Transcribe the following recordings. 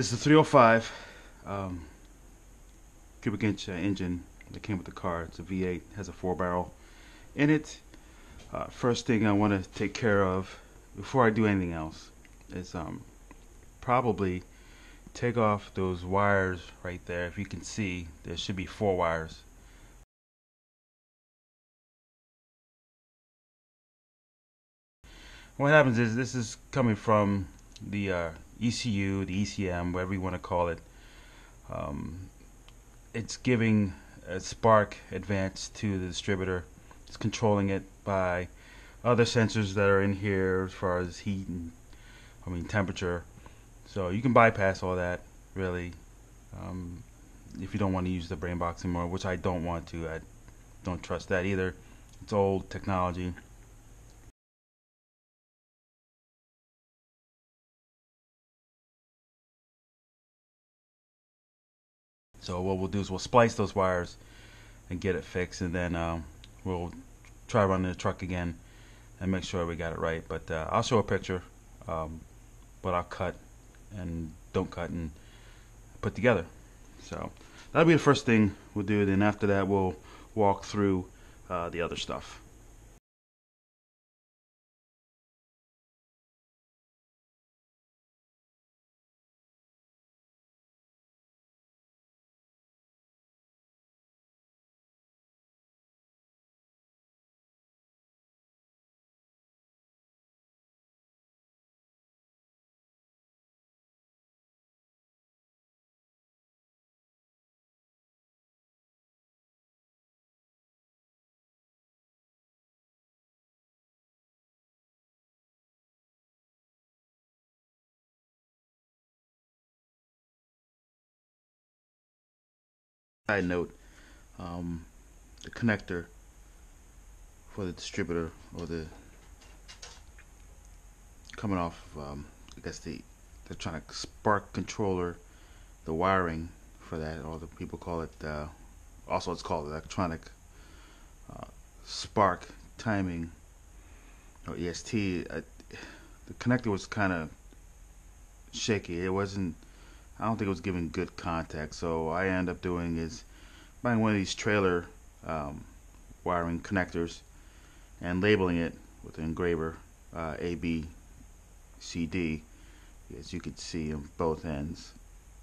This is a 305 um, cubic inch uh, engine that came with the car. It's a V8, has a four barrel in it. Uh, first thing I want to take care of before I do anything else is um, probably take off those wires right there. If you can see, there should be four wires. What happens is this is coming from the uh, ECU, the ECM, whatever you want to call it. Um, it's giving a spark advance to the distributor. It's controlling it by other sensors that are in here as far as heat and I mean temperature. So you can bypass all that really um, if you don't want to use the brain box anymore, which I don't want to. I don't trust that either. It's old technology. So what we'll do is we'll splice those wires and get it fixed, and then um, we'll try running the truck again and make sure we got it right. But uh, I'll show a picture, um, but I'll cut and don't cut and put together. So that'll be the first thing we'll do. Then after that, we'll walk through uh, the other stuff. Side note, um, the connector for the distributor or the coming off of, um, I guess the electronic spark controller, the wiring for that, or the people call it, uh, also it's called electronic uh, spark timing or EST. I, the connector was kind of shaky. It wasn't I don't think it was giving good contact. So I end up doing is buying one of these trailer um, wiring connectors and labeling it with an engraver uh, A, B, C, D, as you can see on both ends.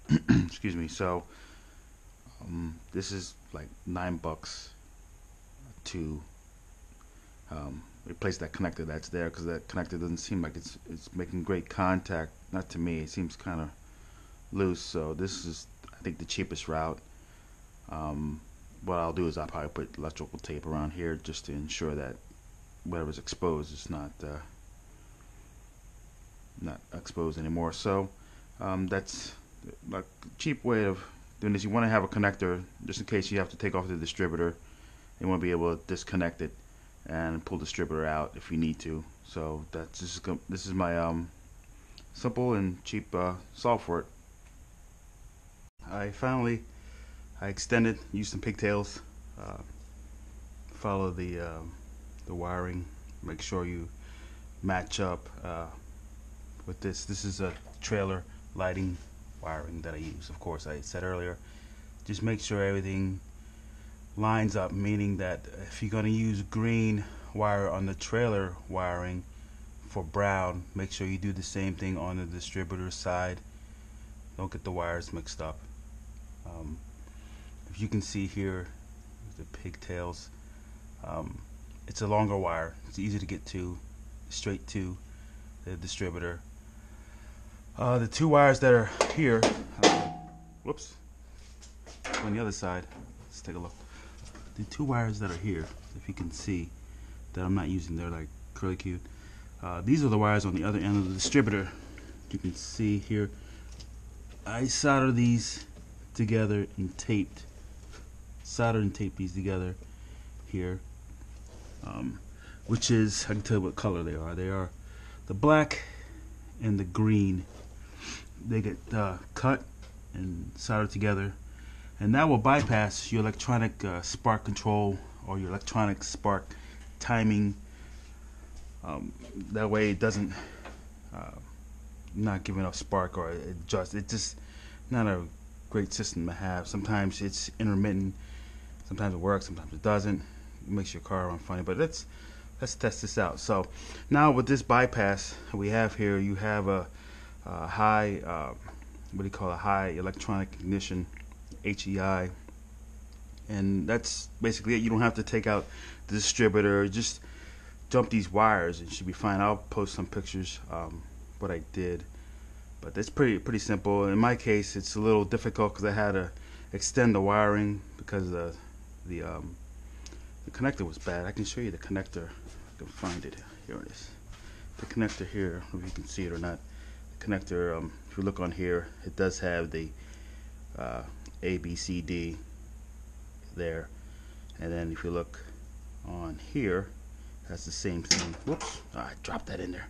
Excuse me. So um, this is like nine bucks to um, replace that connector that's there because that connector doesn't seem like it's it's making great contact. Not to me. It seems kind of loose so this is I think the cheapest route. Um, what I'll do is I'll probably put electrical tape around here just to ensure that whatever's exposed is not uh, not exposed anymore. So um, that's a cheap way of doing this. You want to have a connector just in case you have to take off the distributor. You want to be able to disconnect it and pull the distributor out if you need to. So that's this is, this is my um, simple and cheap uh, solve for it I finally I extended, used some pigtails, uh, follow the uh, the wiring, make sure you match up uh, with this. This is a trailer lighting wiring that I use. Of course, I said earlier, just make sure everything lines up, meaning that if you're going to use green wire on the trailer wiring for brown, make sure you do the same thing on the distributor side. Don't get the wires mixed up. Um, if you can see here, the pigtails, um, it's a longer wire. It's easy to get to, straight to the distributor. Uh, the two wires that are here, uh, whoops, on the other side, let's take a look. The two wires that are here, if you can see, that I'm not using, they're like curly cute. Uh, these are the wires on the other end of the distributor. You can see here, I solder these together and taped soldered and taped these together here um, which is I can tell you what color they are. They are the black and the green. They get uh, cut and soldered together. And that will bypass your electronic uh, spark control or your electronic spark timing. Um, that way it doesn't uh, not give enough spark or it just it just not a great system to have. Sometimes it's intermittent. Sometimes it works. Sometimes it doesn't. It makes your car run funny. But let's let's test this out. So now with this bypass we have here, you have a, a high uh, what do you call a high electronic ignition HEI and that's basically it you don't have to take out the distributor just jump these wires and should be fine I'll post some pictures um, what I did but it's pretty pretty simple. In my case it's a little difficult because I had to extend the wiring because the the um, the connector was bad. I can show you the connector. I can find it. Here it is. The connector here if you can see it or not. The connector um, if you look on here it does have the uh, A B C D there. And then if you look on here that's the same thing. Whoops. Oh, I dropped that in there.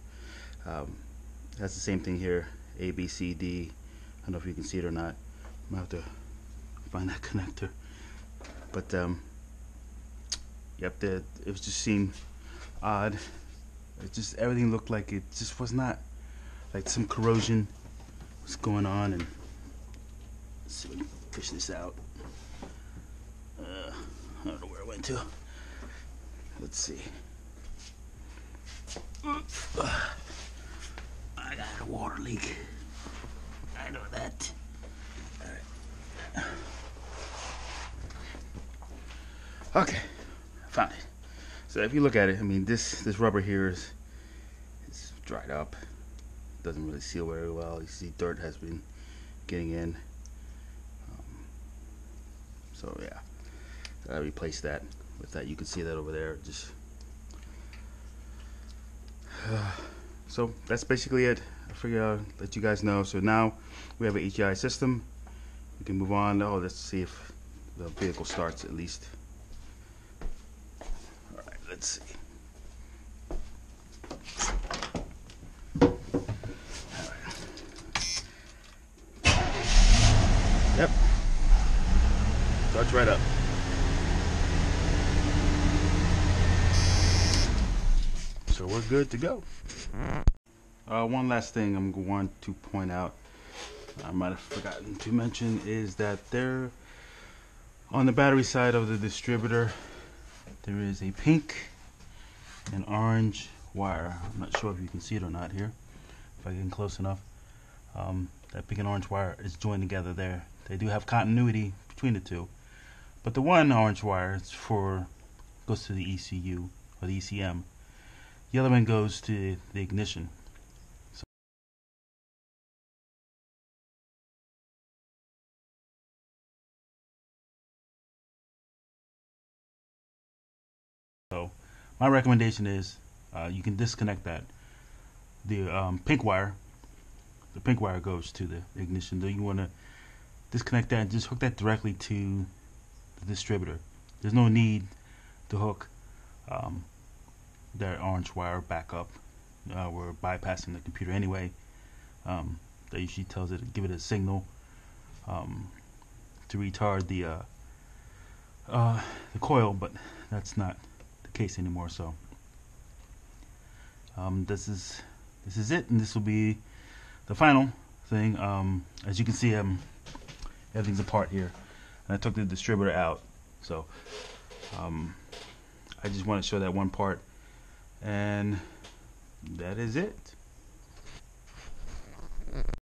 Um, that's the same thing here A B C D. I don't know if you can see it or not. I'm gonna have to find that connector. But um, yep the, it just seemed odd. It just everything looked like it just was not like some corrosion was going on and let's see if we can fish this out. I don't know where it went to. Let's see. A water leak. I know that. Okay, found it. So if you look at it, I mean this this rubber here is is dried up. Doesn't really seal very well. You see dirt has been getting in. Um, so yeah. I replaced that with that. You can see that over there. Just so that's basically it. I figured I'd let you guys know. So now we have an HEI system. We can move on. Oh, let's see if the vehicle starts at least. All right, let's see. Yep. Starts right up. so we're good to go. Uh, one last thing I'm going to point out, I might have forgotten to mention, is that there, on the battery side of the distributor, there is a pink and orange wire. I'm not sure if you can see it or not here, if I get close enough. Um, that pink and orange wire is joined together there. They do have continuity between the two, but the one orange wire is for goes to the ECU or the ECM the other one goes to the ignition. My recommendation is uh, you can disconnect that. The um, pink wire, the pink wire goes to the ignition. Then you want to disconnect that and just hook that directly to the distributor. There's no need to hook um, that orange wire back up. Uh, we're bypassing the computer anyway. Um, that usually tells it to give it a signal um, to retard the uh, uh, the coil, but that's not case anymore. So um, this is this is it, and this will be the final thing. Um, as you can see, um, everything's apart here, and I took the distributor out. So um, I just want to show that one part and that is it